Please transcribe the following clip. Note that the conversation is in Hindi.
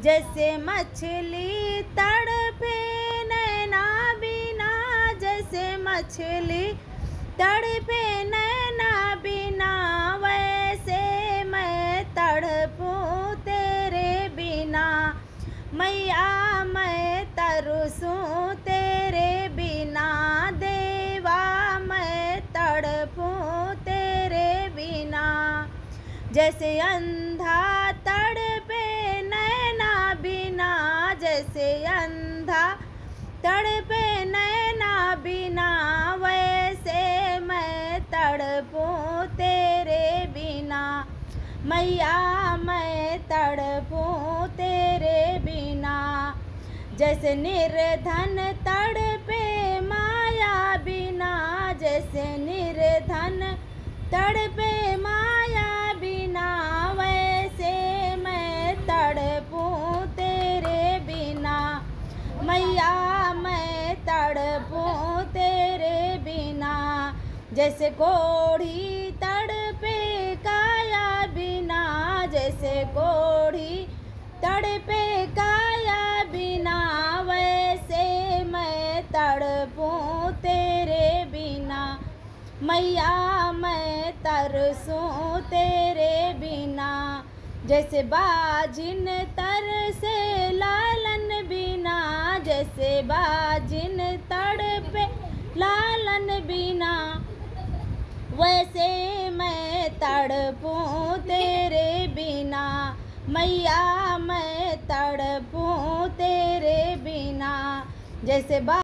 जैसे मछली तड़पे नैना बिना, जैसे मछली तड़पे नैना बिना, वैसे मैं तड़पूं तेरे बिना। मैया, मैं तरसूं तेरे बिना। देवा, मैं तड़पूं तेरे बिना। जैसे अंधा तड़पे बिना जैसे अंधा। तड़पे नैना बिना वैसे। मैं तड़पूं तेरे बिना। मैया, मैं तड़पूं तेरे बिना। जैसे निर्धन तड़पे माया बिना। जैसे निर्धन तड़पे माया जैसे कोढ़ी तड़पे काया बिना, जैसे कोढ़ी तड़पे काया बिना, वैसे मैं तड़पूं तेरे बिना। मैया, मैं तरसूं तेरे बिना। जैसे बाजिन तर से लालन बिना, जैसे बाजिन तड़पे लालन बिना। वैसे मैं तड़पूँ तेरे बिना। मैया मैं तड़पूँ तेरे बिना। जैसे बा